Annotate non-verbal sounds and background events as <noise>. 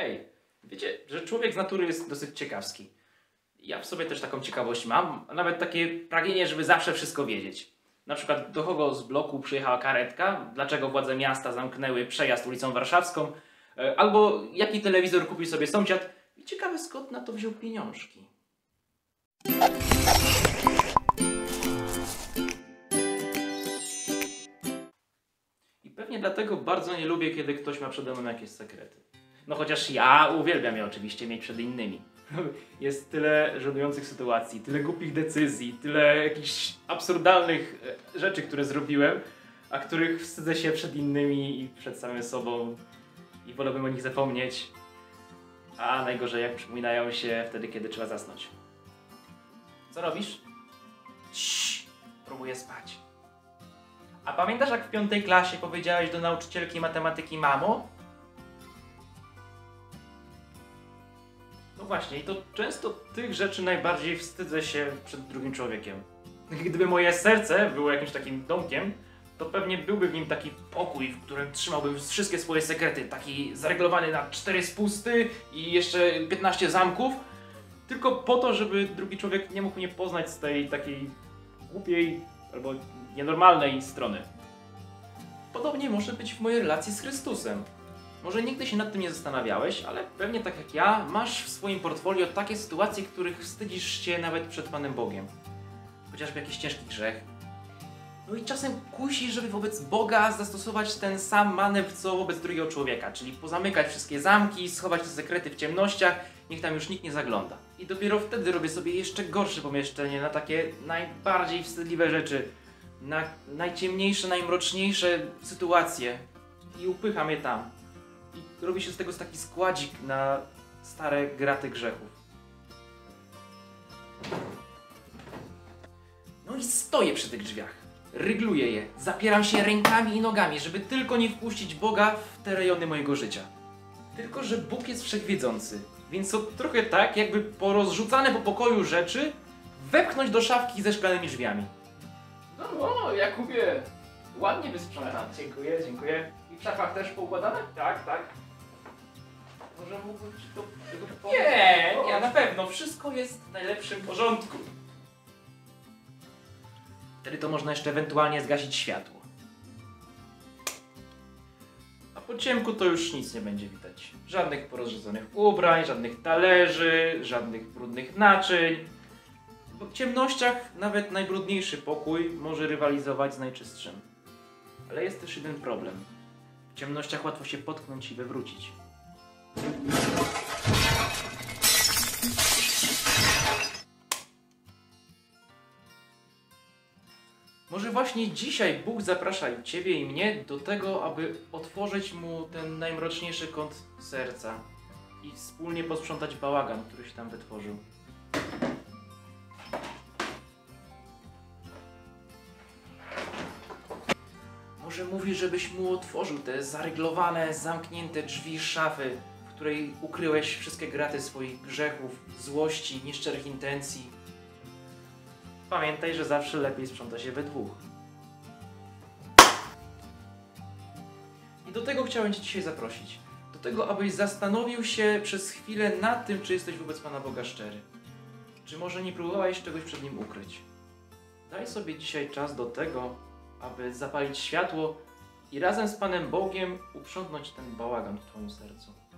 Hej, wiecie, że człowiek z natury jest dosyć ciekawski. Ja w sobie też taką ciekawość mam, a nawet takie pragnienie, żeby zawsze wszystko wiedzieć. Na przykład do kogo z bloku przyjechała karetka, dlaczego władze miasta zamknęły przejazd ulicą Warszawską, e, albo jaki telewizor kupił sobie sąsiad i ciekawe skąd na to wziął pieniążki. I pewnie dlatego bardzo nie lubię, kiedy ktoś ma przede mną jakieś sekrety. No chociaż ja uwielbiam je oczywiście mieć przed innymi. <laughs> Jest tyle żenujących sytuacji, tyle głupich decyzji, tyle jakichś absurdalnych e, rzeczy, które zrobiłem, a których wstydzę się przed innymi i przed samym sobą i wolałbym o nich zapomnieć. A najgorzej jak przypominają się wtedy, kiedy trzeba zasnąć. Co robisz? Ciii, próbuję spać. A pamiętasz jak w piątej klasie powiedziałeś do nauczycielki matematyki mamo? Właśnie, i to często tych rzeczy najbardziej wstydzę się przed drugim człowiekiem. Gdyby moje serce było jakimś takim domkiem, to pewnie byłby w nim taki pokój, w którym trzymałbym wszystkie swoje sekrety, taki zareglowany na cztery spusty i jeszcze 15 zamków, tylko po to, żeby drugi człowiek nie mógł mnie poznać z tej takiej głupiej albo nienormalnej strony. Podobnie może być w mojej relacji z Chrystusem. Może nigdy się nad tym nie zastanawiałeś, ale pewnie tak jak ja, masz w swoim portfolio takie sytuacje, których wstydzisz się nawet przed Panem Bogiem. Chociażby jakiś ciężki grzech. No i czasem kusi, żeby wobec Boga zastosować ten sam manewr, co wobec drugiego człowieka, czyli pozamykać wszystkie zamki, schować te sekrety w ciemnościach, niech tam już nikt nie zagląda. I dopiero wtedy robię sobie jeszcze gorsze pomieszczenie na takie najbardziej wstydliwe rzeczy, na najciemniejsze, najmroczniejsze sytuacje i upycham je tam. Robi się z tego taki składzik na stare graty grzechów. No i stoję przy tych drzwiach. Rygluję je, zapieram się rękami i nogami, żeby tylko nie wpuścić Boga w te rejony mojego życia. Tylko, że Bóg jest wszechwiedzący, więc to trochę tak, jakby porozrzucane po pokoju rzeczy wepchnąć do szafki ze szklanymi drzwiami. No, no, Jakubie, ładnie wysprzątane. Dziękuję, dziękuję. I w szafach też poukładane? Tak, tak. Może mógłbym ci to... tego Nie, nie, na pewno. Wszystko jest w najlepszym porządku. Wtedy to można jeszcze ewentualnie zgasić światło. A po ciemku to już nic nie będzie widać. Żadnych porozrzuconych ubrań, żadnych talerzy, żadnych brudnych naczyń. Bo w ciemnościach nawet najbrudniejszy pokój może rywalizować z najczystszym. Ale jest też jeden problem. W ciemnościach łatwo się potknąć i wywrócić. Może właśnie dzisiaj Bóg zaprasza i Ciebie i mnie do tego, aby otworzyć Mu ten najmroczniejszy kąt serca i wspólnie posprzątać bałagan, który się tam wytworzył. Może mówi, żebyś mu otworzył te zaryglowane, zamknięte drzwi szafy, której ukryłeś wszystkie graty swoich grzechów, złości, nieszczerych intencji. Pamiętaj, że zawsze lepiej sprząta się we dwóch. I do tego chciałem Cię dzisiaj zaprosić. Do tego, abyś zastanowił się przez chwilę nad tym, czy jesteś wobec Pana Boga szczery. Czy może nie próbowałeś czegoś przed Nim ukryć. Daj sobie dzisiaj czas do tego, aby zapalić światło i razem z Panem Bogiem uprzątnąć ten bałagan w Twoim sercu.